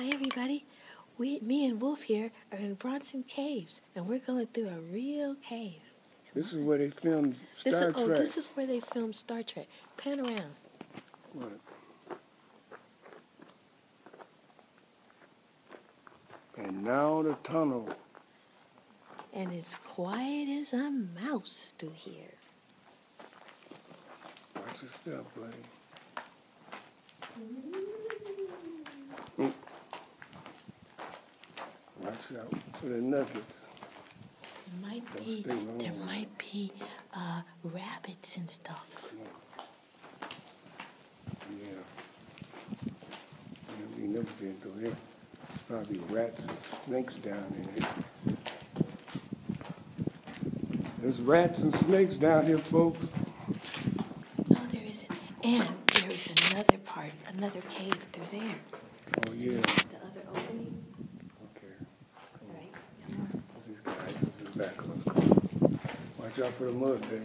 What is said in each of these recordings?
Hi, everybody. We, me and Wolf here are in Bronson Caves, and we're going through a real cave. This is where they filmed Star This is, Trek. oh, this is where they filmed Star Trek. Pan around. What? And now the tunnel. And it's quiet as a mouse through here. Watch your step, buddy. Mm. Watch out for the nuggets. There might be, there might be uh, rabbits and stuff. Yeah. yeah. We never been through here. There's probably rats and snakes down here. There's rats and snakes down here, folks. No, there isn't. And there is another part, another cave through there. Oh, See yeah. The other opening? Okay. Right. Come on. What's these guys? This back. Let's go. Watch out for the mud, baby.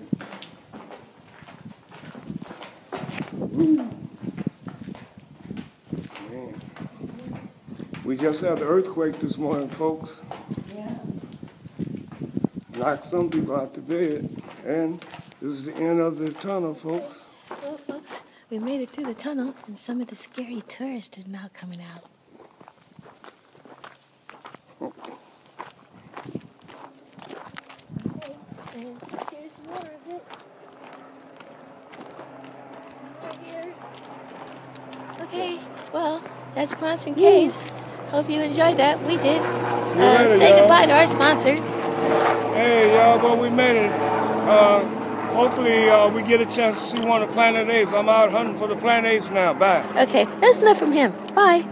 Man. We just had the earthquake this morning, folks. Yeah. Knocked some people out to bed. And this is the end of the tunnel, folks. Well, folks, we made it through the tunnel, and some of the scary tourists are now coming out. Oh. Okay, and here's more of it. Right here. Okay, well, that's Bronson Caves. Hope you enjoyed that. We did. Uh, later, say y'all. goodbye to our sponsor. Hey, y'all, but we made it. Uh, hopefully, uh, we get a chance to see one of the Planet Apes. I'm out hunting for the Planet Apes now. Bye. Okay, that's enough from him. Bye.